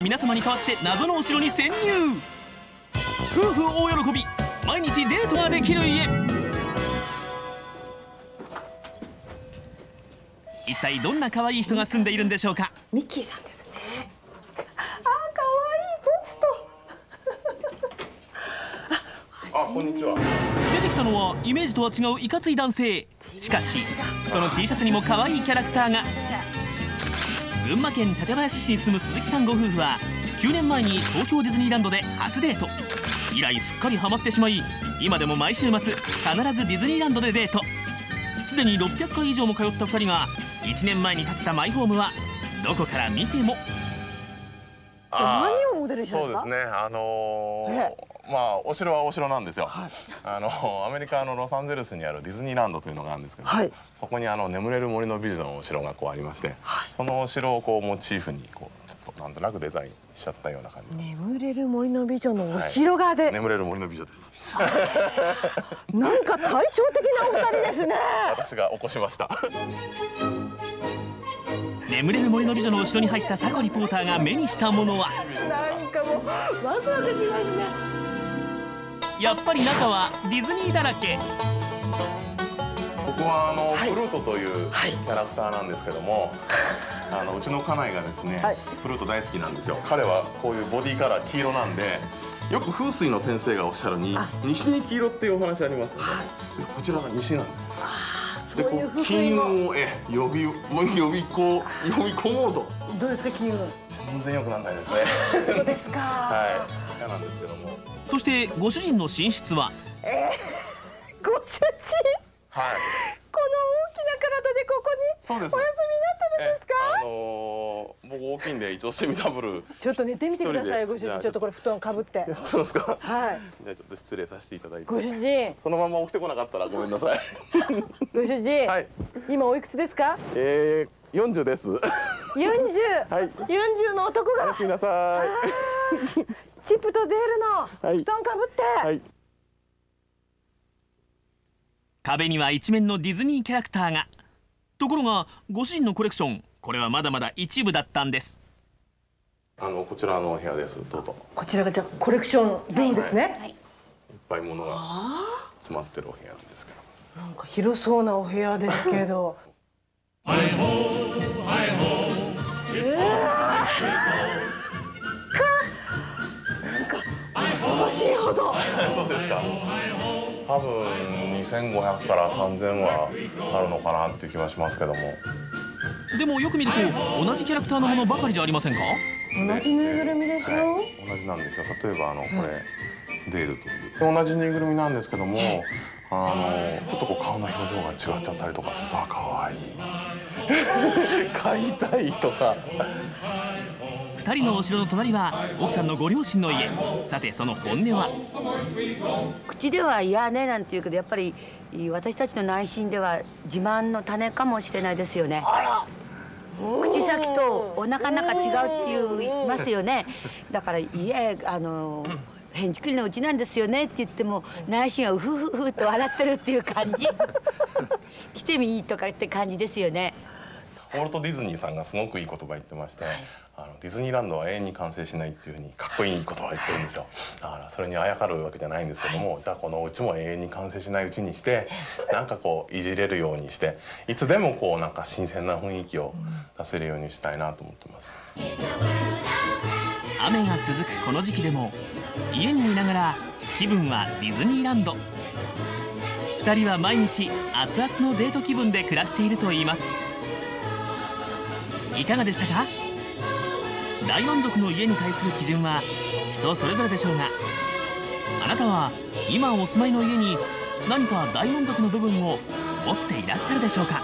皆様に代わって謎のお城に潜入。夫婦大喜び。毎日デートができる家。一体どんな可愛い人が住んでいるんでしょうか？ミッキーさんですね。あー可愛いポスト。あ、こんにちは。出てきたのはイメージとは違ういかつい男性。しかしその T シャツにも可愛いキャラクターが群馬県館林市に住む鈴木さんご夫婦は9年前に東京ディズニーランドで初デート。以来すっかりハマってしまい今でも毎週末必ずディズニーランドでデート。すでに600回以上も通った2人が1年前に建てたマイホームはどこから見ても何をモデルにしたんですか？そうですね。あのーえまあお城はお城なんですよ。あのアメリカのロサンゼルスにあるディズニーランドというのがあるんですけど、はいそこにあの眠れる森の美女のお城がこうありまして、そのお城をこうモチーフにこうちょっとなんとなくデザインしちゃったような感じ。眠れる森の美女のお城がで、眠れる森の美女です。なんか対照的なお二人ですね私が起こしました。眠れる森の美女の後ろに入ったサコリポーターが目にしたものは？なんかもうワクワクしますねやっぱり中はディズニーだらけ。ここはあの、はい。フルートというはい。キャラクターなんですけども、あのうちの家内がですね、はい。フルート大好きなんですよ。彼はこういうボディカラー黄色なんでよく風水の先生がおっしゃるにあ。西に黄色っていうお話ありますよね、はこちらが西なんです。そういうこう金運をえ呼び呼びこう呼び込もうと。どうですか金運。全然良くならないですね。そうですか、はい嫌なんですけども。そしてご主人の寝室は？ご主人？はい。この大きな体でここにそうです。お休みになってるんですか？えあのー僕大きいんで一応セミダブル。ちょっと寝てみてくださいご主人。ちょっとこれ布団かぶって。そうですか。はい。じゃあちょっと失礼させていただいて。ご主人。そのまま起きてこなかったらごめんなさい。ご主人、はい。今おいくつですか？えー、40です。40はい。40の男がおやすみなさチップとデールのはい布団かぶって、い。はい。壁には一面のディズニーキャラクターがところがご主人のコレクションこれはまだまだ一部だったんですあのこちらのお部屋です。どうぞ。こちらがじゃあコレクションルームですね、いっぱい物が詰まってるお部屋なんですけど。なんか広そうなお部屋ですけど なんか恐ろしいほどそうですか。多分2500から3000はあるのかなっていう気はしますけども。でもよく見ると同じキャラクターのものばかりじゃありませんか？同じぬいぐるみでしょ、はい、同じなんですよ。例えばあのこれ、デールという同じぬいぐるみなんですけども。あのちょっとこう顔の表情が違っちゃったりとかするとあ可愛い買いたいとか2人のお城の隣は奥さんのご両親の家さてその本音は？口では嫌ねなんて言うけどやっぱり私たちの内心では自慢の種かもしれないですよね。口先とお腹の中違うって言いますよね。だからいえあの返事くりのうちなんですよねって言っても内心はうふふふと笑ってるっていう感じ。来てみいとかって感じですよね。ウォルト・ディズニーさんがすごくいい言葉言ってまして、あのディズニーランドは永遠に完成しないっていうふうにかっこいい言葉を言ってるんですよ。だからそれにあやかるわけじゃないんですけども、じゃあこのうちも永遠に完成しないうちにしてなんかこういじれるようにしていつでもこうなんか新鮮な雰囲気を出せるようにしたいなと思ってます。雨が続くこの時期でも家にいながら気分はディズニーランド。2人は毎日熱々のデート気分で暮らしているといいますいかがでしたか？大満足の家に対する基準は人それぞれでしょうがあなたは今お住まいの家に何か大満足の部分を持っていらっしゃるでしょうか？